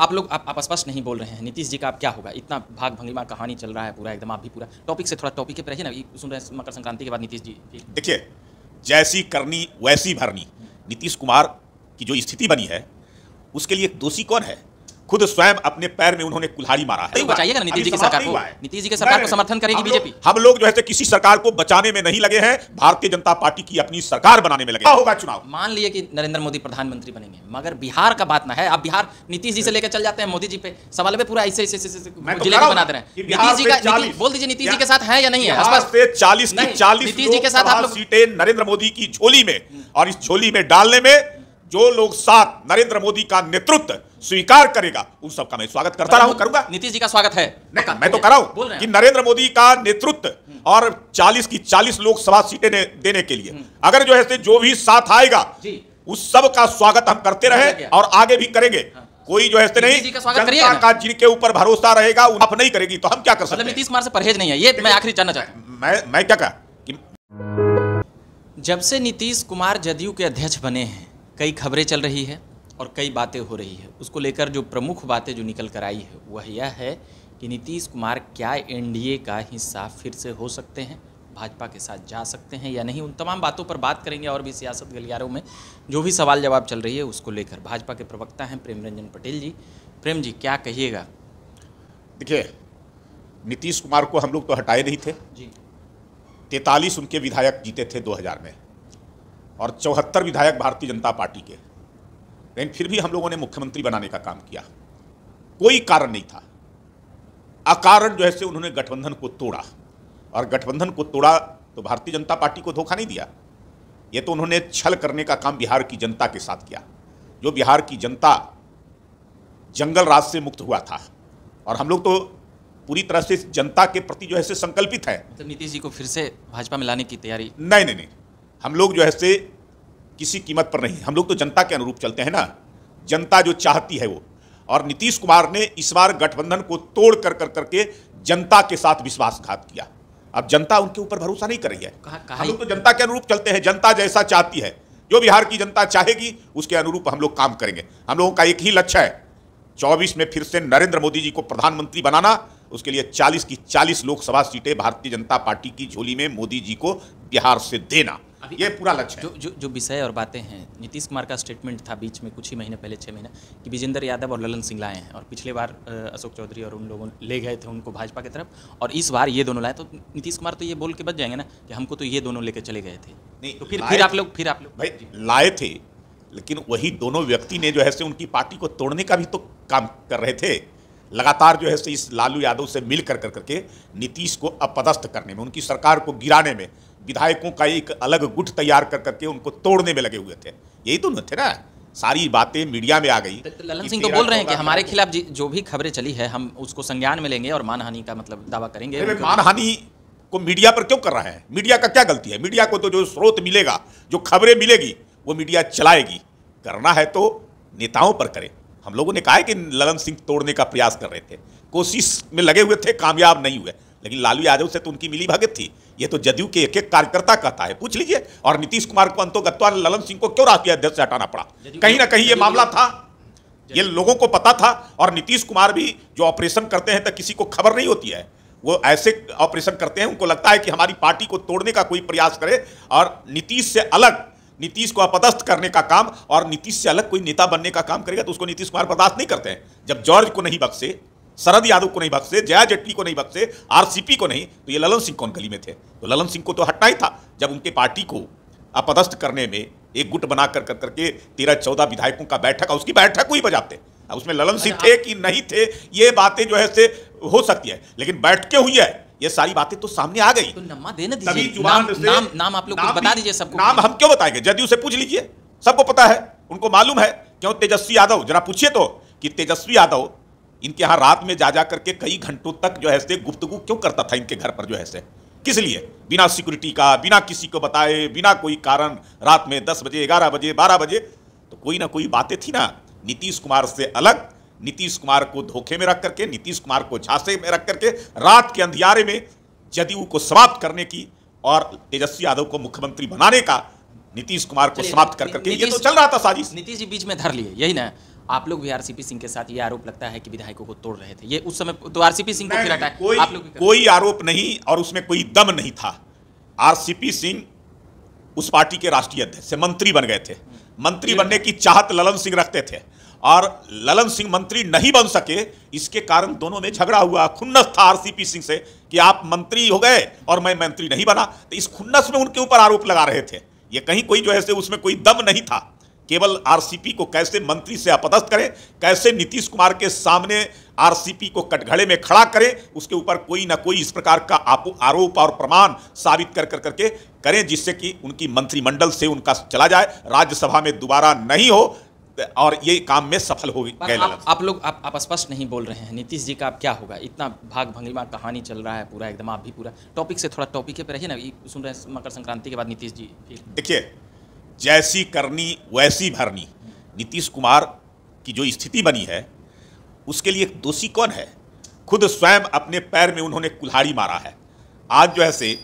आप लोग आप, स्पष्ट नहीं बोल रहे हैं। नीतीश जी का आप क्या होगा? इतना भाग भंगिमा कहानी चल रहा है पूरा एकदम आप भी पूरा। टॉपिक से थोड़ा टॉपिक पर रहिए ना सुन रहे हैं मकर संक्रांति के बाद नीतीश जी। देखिए जैसी करनी वैसी भरनी। नीतीश कुमार की जो स्थिति बनी है उसके लिए दोषी कौन है? खुद स्वयं अपने पैर में उन्होंने कुल्हाड़ी मारा है। तो बचाइएगा ना नीतीश जी की सरकार को। नीतीश जी के सरकार को समर्थन करेगी बीजेपी? हम लोग जो है किसी सरकार को बचाने में नहीं लगे हैं भारतीय जनता पार्टी की अपनी सरकार बनाने में लगे होगा चुनाव? मान लिए कि नरेंद्र मोदी प्रधानमंत्री बनेंगे मगर बिहार का बात ना है। आप बिहार नीतीश जी से लेकर चल जाते हैं मोदी जी पे। सवाल पे पूरा ऐसे ऐसे ऐसे ऐसे मैं तो ज़िले कह रहा बना दे रहे। हैं नीतीश जी का नीतीश- बोल दीजिए नीतीश जी के साथ है या नहीं है? बिहार स्पष्ट से 40 की नहीं, 40 नीतीश जी के साथ आप सीटें नरेंद्र मोदी की झोली में और इस झोली में डालने में जो लोग साथ नरेंद्र मोदी का नेतृत्व स्वीकार करेगा उन सबका मैं स्वागत करता रहा हूँ करूँगा। नीतीश जी का स्वागत है। नहीं, मैं तो कर रहा हूँ कि नरेंद्र मोदी का नेतृत्व और 40 की 40 लोकसभा सीटें देने के लिए। अगर जो है जो भी साथ आएगा उस सब का स्वागत हम करते रहे और आगे भी करेंगे। कोई जो है नहीं जनता का जिनके ऊपर भरोसा रहेगा वो आप नहीं करेगी तो हम क्या कर मतलब सकते हैं? नीतीश कुमार से परहेज नहीं है ये मैं आखिरी जानना चाहता हूँ। मैं मैं क्या कहा कि जब से नीतीश कुमार जदयू के अध्यक्ष बने हैं कई खबरें चल रही है और कई बातें हो रही है। उसको लेकर जो प्रमुख बातें जो निकल कर आई है वह यह है कि नीतीश कुमार क्या एनडीए का हिस्सा फिर से हो सकते हैं भाजपा के साथ जा सकते हैं या नहीं उन तमाम बातों पर बात करेंगे और भी सियासत गलियारों में जो भी सवाल जवाब चल रही है उसको लेकर भाजपा के प्रवक्ता हैं प्रेम रंजन पटेल जी। प्रेम जी क्या कहिएगा? देखिए नीतीश कुमार को हम लोग तो हटाए नहीं थे। जी। तैतालीस उनके विधायक जीते थे 2000 में। और चौहत्तर विधायक भारतीय जनता पार्टी के। लेकिन फिर भी हम लोगों ने मुख्यमंत्री बनाने का काम किया। कोई कारण नहीं था। अकारण जो है से उन्होंने गठबंधन को तोड़ा। और गठबंधन को तोड़ा तो भारतीय जनता पार्टी को धोखा नहीं दिया। ये तो उन्होंने छल करने का काम बिहार की जनता के साथ किया। जो बिहार की जनता जंगल राज से मुक्त हुआ था। और हम लोग तो पूरी तरह से जनता के प्रति जो है से संकल्पित है। मतलब नीतीश जी को फिर से भाजपा में लाने की तैयारी? नहीं नहीं नहीं। हम लोग जो है से किसी कीमत पर नहीं। हम लोग तो जनता के अनुरूप चलते हैं ना। जनता जो चाहती है वो। और नीतीश कुमार ने इस बार गठबंधन को तोड़ कर कर करके जनता के साथ विश्वासघात किया। अब जनता उनके ऊपर भरोसा नहीं कर रही है। कहा- कहा हम लोग तो जनता के अनुरूप चलते हैं। जनता जैसा चाहती है। जो बिहार की जनता चाहेगी उसके अनुरूप हम लोग काम करेंगे। हम लोगों का एक ही लक्ष्य है। चौबीस में फिर से नरेंद्र मोदी जी को प्रधानमंत्री बनाना। उसके लिए 40 की 40 लोकसभा सीटें भारतीय जनता पार्टी की झोली में मोदी जी को बिहार से देना। ये पूरा लक्ष्य जो जो जो विषय और बातें हैं नीतीश कुमार का स्टेटमेंट था बीच में कुछ ही महीने पहले छः महीने कि विजेंद्र यादव और ललन सिंह लाए हैं और पिछले बार अशोक चौधरी और उन लोगों ले गए थे उनको भाजपा की तरफ़ और इस बार ये दोनों लाए। तो नीतीश कुमार तो ये बोल के बच जाएँगे ना कि हमको तो ये दोनों लेके चले गए थे। नहीं, तो फिर फिर आप लोग फिर आप लोग। भाई लाए थे लेकिन वही दोनों व्यक्ति ने जो है से उनकी पार्टी को तोड़ने का भी तो काम कर रहे थे। लगातार जो है से इस लालू यादव से मिल कर कर करके नीतीश को अपदस्थ करने में उनकी सरकार को गिराने में विधायकों का एक अलग गुट तैयार कर करके उनको तोड़ने में लगे हुए थे। यही तो न थे ना। सारी बातें मीडिया में आ गई ललन सिंह तो बोल रहे हैं कि हमारे खिलाफ जो भी खबरें चली है हम उसको संज्ञान में लेंगे और मानहानि का मतलब दावा करेंगे। मानहानि को मीडिया पर क्यों कर रहा है? मीडिया का क्या गलती है? मीडिया को तो जो स्रोत मिलेगा जो खबरें मिलेगी वो मीडिया चलाएगी। करना है तो नेताओं पर करे। हम लोगों ने कहा है कि ललन सिंह तोड़ने का प्रयास कर रहे थे। कोशिश में लगे हुए थे कामयाब नहीं हुए। लेकिन लालू यादव से तो उनकी मिली भगत थी। ये तो जदयू के एक एक कार्यकर्ता कहता है। पूछ लीजिए। और नीतीश कुमार को अंतोगत्वा ललन सिंह को क्यों राष्ट्रीय अध्यक्ष से हटाना पड़ा? कहीं ना कहीं ये मामला था। ये लोगों को पता था। और नीतीश कुमार भी जो ऑपरेशन करते हैं तो किसी को खबर नहीं होती है। वो ऐसे ऑपरेशन करते हैं उनको लगता है कि हमारी पार्टी को तोड़ने का कोई प्रयास करे और नीतीश से अलग नीतीश को अपदस्थ करने का काम और नीतीश से अलग कोई नेता बनने का काम करेगा तो उसको नीतीश कुमार बर्दाश्त नहीं करते हैं। जब जॉर्ज को नहीं बख्शे शरद यादव को नहीं बख्शे जया जेटली को नहीं बख्शे आरसीपी को नहीं तो ये ललन सिंह कौन गली में थे? तो ललन सिंह को तो हटना ही था जब उनके पार्टी को अपदस्थ करने में एक गुट बना कर कर करके तेरह चौदह विधायकों का बैठक उसकी बैठक को ही बजाते। उसमें ललन सिंह थे कि नहीं थे ये बातें जो है से हो सकती है लेकिन बैठ के हुई है ये सारी बातें तो सामने आ गई। तो नम्मा देने तभी दीजिए नाम नाम नाम आप लोग बता दीजिए सबको। नाम हम क्यों बताएँगे? जदयू से पूछ लीजिए सबको पता है उनको मालूम है क्यों तेजस्वी यादव जरा पूछिए तो कि तेजस्वी यादव इनके यहाँ रात में जा जा करके कई घंटों तक जो है से गुफ्तगू क्यों करता था इनके घर पर जो है से? किस लिए? बिना सिक्योरिटी का बिना किसी को बताए बिना कोई कारण रात में दस बजे ग्यारह बजे बारह बजे? तो कोई ना कोई बातें थी ना। नीतीश कुमार से अलग। नीतीश कुमार को धोखे में रख करके नीतीश कुमार को झांसे में रख करके रात के अंधियारे में जदयू को समाप्त करने की और तेजस्वी यादव को मुख्यमंत्री बनाने का नीतीश कुमार को समाप्त कर करके। ये तो चल रहा था साजिश। नीतीश जी बीच में धर लिए यही ना। आप लोग भी आरसीपी सिंह के साथ ये आरोप लगता है कि विधायकों को तोड़ रहे थे। ये उस समय तो आरसीपी सिंह को फिर हटाए कोई आप लोग कोई आरोप नहीं और उसमें कोई दम नहीं था। आरसीपी सिंह उस पार्टी के राष्ट्रीय अध्यक्ष मंत्री बन गए थे। मंत्री बनने की चाहत ललन सिंह रखते थे और ललन सिंह मंत्री नहीं बन सके इसके कारण दोनों में झगड़ा हुआ। खुन्नस था आरसीपी सिंह से कि आप मंत्री हो गए और मैं मंत्री नहीं बना। तो इस खुन्नस में उनके ऊपर आरोप लगा रहे थे। ये कहीं कोई जो है से उसमें कोई दम नहीं था। केवल आरसीपी को कैसे मंत्री से अपदस्थ करें कैसे नीतीश कुमार के सामने आरसीपी को कटघड़े में खड़ा करें उसके ऊपर कोई ना कोई इस प्रकार का आरोप और प्रमाण साबित कर कर करके करें जिससे कि उनकी मंत्रिमंडल से उनका चला जाए राज्यसभा में दोबारा नहीं हो और ये काम में सफल हो गए आप, आप लोग आप, आप स्पष्ट नहीं बोल रहे हैं। नीतीश जी का आप क्या होगा? इतना भाग भंगिमा कहानी चल रहा है पूरा एकदम आप भी पूरा। टॉपिक से थोड़ा टॉपिक पे रहिए ना सुन रहे हैं मकर संक्रांति के बाद नीतीश जी। देखिए जैसी करनी वैसी भरनी। नीतीश कुमार की जो स्थिति बनी है उसके लिए दोषी कौन है? खुद स्वयं अपने पैर में उन्होंने कुल्हाड़ी मारा है। आज जो है से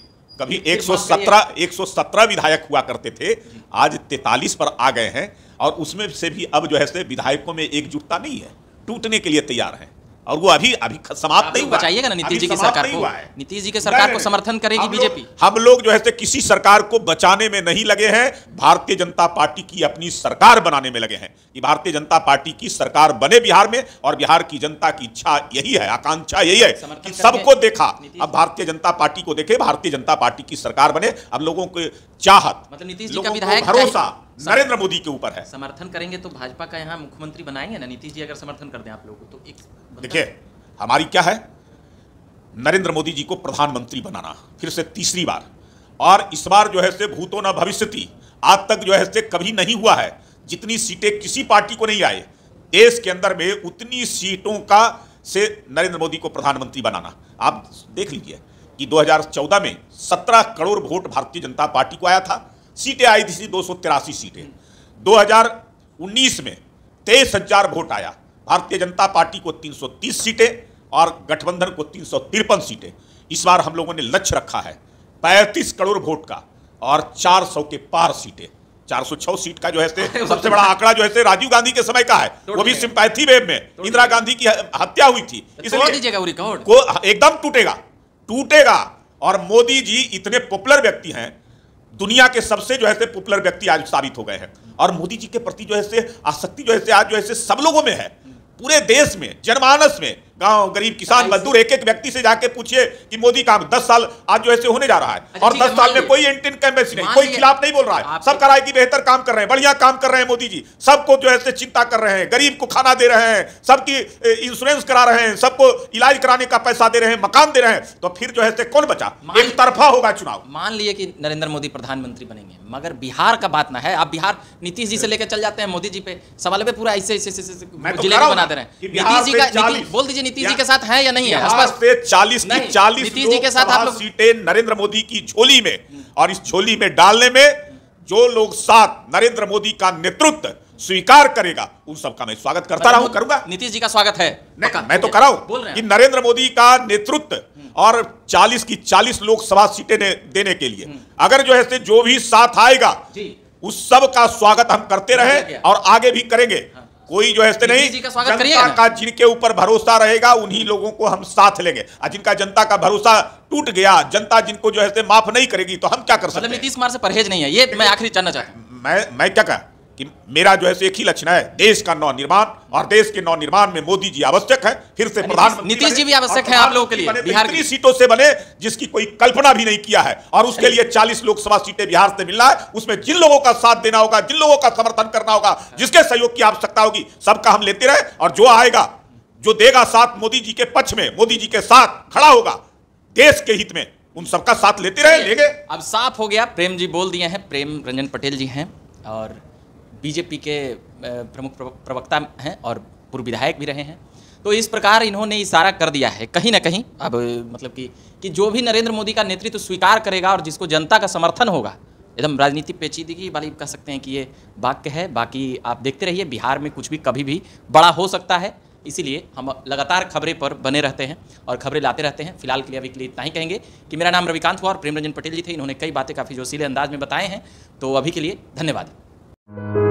कभी ये- ये 117 117 विधायक हुआ करते थे आज 43 पर आ गए हैं और उसमें से भी अब जो है से विधायकों में एकजुटता नहीं है टूटने के लिए तैयार हैं। और वो अभी अभी समाप्त नहीं हुआ बचाइएगा ना नीतीश जी की सरकार को। नीतीश जी के सरकार को समर्थन करेगी बीजेपी। हम लोग जो है से किसी सरकार को बचाने में नहीं लगे हैं भारतीय जनता पार्टी की अपनी सरकार बनाने में लगे हैं। कि भारतीय जनता पार्टी की सरकार बने बिहार में और बिहार की जनता की इच्छा यही है आकांक्षा यही है कि सबको देखा। अब भारतीय जनता पार्टी को देखे भारतीय जनता पार्टी की सरकार बने अब लोगों को चाहत मतलब नीतीश जी का विधायक भरोसा। नरेंद्र मोदी के ऊपर है। समर्थन करेंगे तो भाजपा का यहाँ मुख्यमंत्री बनाएँगे ना? नीतीश जी अगर समर्थन कर दें आप लोगों को तो एक देखिए हमारी क्या है? नरेंद्र मोदी जी को प्रधानमंत्री बनाना फिर से तीसरी बार। और इस बार जो है से भूतो न भविष्यति आज तक जो है से कभी नहीं हुआ है। जितनी सीटें किसी पार्टी को नहीं आए देश के अंदर में उतनी सीटों का से नरेंद्र मोदी को प्रधानमंत्री बनाना। आप देख लीजिए कि 2014 में 17 करोड़ वोट भारतीय जनता पार्टी को आया था। सीटें आई थी दो सौ तिरासी सीटें। 2019 में तेईस हज़ार वोट आया। भारतीय जनता पार्टी को 330 सीटें और गठबंधन को तीन सौ तिरपन सीटें। इस बार हम लोगों ने लक्ष्य रखा है 35 करोड़ वोट का और 400 के पार सीटें। 406 सीट का जो है सबसे बड़ा आंकड़ा जो है राजीव गांधी के समय का है। वो भी सिंपैथी वेव में। इंदिरा गांधी की हत्या हुई थी। वो रिकॉर्ड को एकदम टूटेगा। टूटेगा। और मोदी जी इतने पॉपुलर व्यक्ति हैं दुनिया के सबसे जो है पॉपुलर व्यक्ति आज साबित हो गए हैं। और मोदी जी के प्रति जो है आसक्ति जो है आज जो है सब लोगों में है। पूरे देश में, जनमानस में गाँव गरीब किसान मजदूर एक एक व्यक्ति से जाके पूछिए कि मोदी काम दस साल आज जो ऐसे होने जा रहा है अच्छा, और दस साल में कोई एंटी कैम्पेसी नहीं कोई खिलाफ नहीं बोल रहा है। सब कराए की बेहतर काम कर रहे हैं बढ़िया काम कर रहे हैं मोदी जी। सबको जो है चिंता कर रहे हैं गरीब को खाना दे रहे हैं सबकी इंश्योरेंस करा रहे हैं सबको इलाज कराने का पैसा दे रहे हैं मकान दे रहे हैं तो फिर जो है कौन बचा? एक तरफा होगा चुनाव। मान लिए कि नरेंद्र मोदी प्रधानमंत्री बनेंगे मगर बिहार का बात ना है। आप बिहार नीतीश जी से लेकर चल जाते हैं मोदी जी पे सवाल पे पूरा ऐसे ऐसे ऐसे- ऐसे तो ज़िले बना दे रहे हैं। नीतीश जी का बोल दीजिए नीतीश जी के साथ है या नहीं है? बिहार स्पष्ट से 40 की नहीं, 40 नीतीश जी के साथ आप लोग- सीटें नरेंद्र मोदी की झोली में और इस झोली में डालने में जो लोग साथ नरेंद्र मोदी का नेतृत्व स्वीकार करेगा उन सबका मैं स्वागत करता रहा हूँ करूँगा। नीतीश जी का स्वागत है। नहीं, मैं तो बोलिए। कर रहा बोल हूँ। रहे कि नरेंद्र मोदी का नेतृत्व और 40 की 40 लोकसभा सीटें देने के लिए। अगर जो है जो भी साथ आएगा जी। उस सब का स्वागत हम करते रहे और आगे भी करेंगे। कोई जो है नहीं जनता का जिनके ऊपर भरोसा रहेगा उन्हीं लोगों को हम साथ लेंगे। और जिनका जनता का भरोसा टूट गया जनता जिनको जो है माफ़ नहीं करेगी तो हम क्या कर सकते मतलब हैं? नीतीश कुमार से परहेज नहीं है ये मैं आखिरी जानना चाहता हूँ। मैं मैं क्या कहा कि मेरा जो है सो एक ही लक्षण है देश का नव निर्माण और देश के नव निर्माण में मोदी जी आवश्यक है फिर से प्रधानमंत्री नीतीश जी भी आवश्यक है आप लोगों के लिए, बिहार तो के इतनी सीटों से बने जिसकी कोई कल्पना भी नहीं किया है और उसके लिए 40 लोकसभा सीटें बिहार से मिलना है उसमें जिन लोगों का साथ देना होगा जिन लोगों का समर्थन करना होगा जिसके सहयोग की आवश्यकता होगी सबका हम लेते रहे और जो आएगा जो देगा साथ मोदी जी के पक्ष में मोदी जी के साथ खड़ा होगा देश के हित में उन सबका साथ लेते रहे लेंगे। अब साफ़ हो गया प्रेम जी बोल दिए हैं प्रेम रंजन पटेल जी हैं और बीजेपी के प्रमुख प्रवक्ता हैं और पूर्व विधायक भी रहे हैं। तो इस प्रकार इन्होंने इशारा कर दिया है, कहीं ना कहीं। अब मतलब कि कि जो भी नरेंद्र मोदी का नेतृत्व तो स्वीकार करेगा और जिसको जनता का समर्थन होगा, एकदम राजनीति पेचीदगी वाली कह सकते हैं कि ये वाक्य है। बाकी आप देखते रहिए, बिहार में कुछ भी, कभी भी बड़ा हो सकता है। इसीलिए हम लगातार खबरें पर बने रहते हैं और खबरें लाते रहते हैं। फ़िलहाल के लिए अभी के लिए इतना ही कहेंगे कि मेरा नाम रविकांत हुआ और प्रेम रंजन पटेल जी थे। इन्होंने कई बातें काफ़ी जोशीले अंदाज में बताए हैं। तो अभी के लिए धन्यवाद।